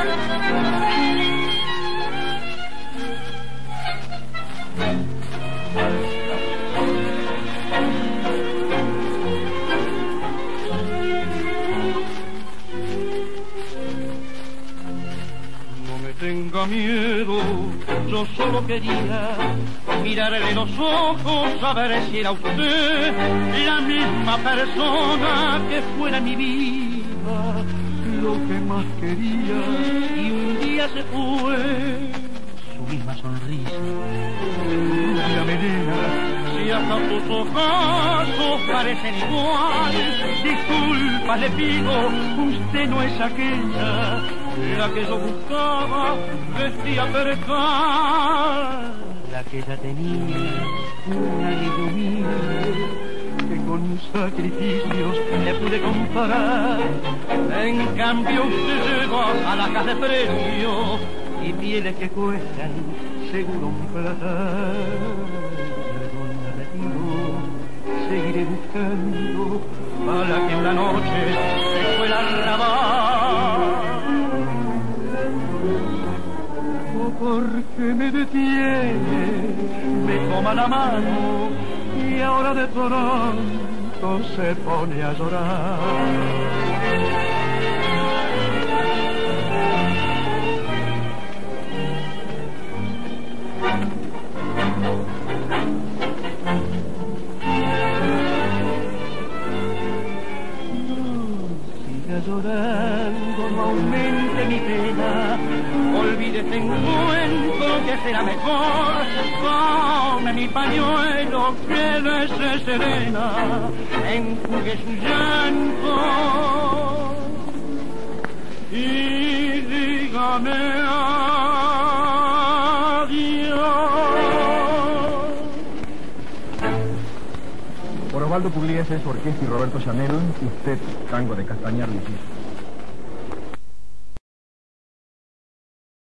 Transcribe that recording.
No me tenga miedo, yo solo quería mirarle los ojos a ver si era usted la misma persona que fuera mi vida lo que más quería. Y un día se fue su misma sonrisa, la melena si hasta tus ojos parecen igual. Disculpa, le pido, usted no es aquella, la que yo buscaba, vestía percal. La que ya tenía una niño que con sacrificios le pude comparar. En cambio usted llega a la casa de precio y pieles que cuestan seguro un placer. Seguiré buscando a la que en la noche se fue la Oh, porque me detiene, me toma la mano de pronto se pone a llorar. llorando, no aumente mi pena. Olvide este encuentro que será mejor. Pañuelo, quédese serena, enjugue su llanto. Y dígame Por Osvaldo Pugliese, su orquesta y Roberto Chanel, usted, tango de Castañar, Luis.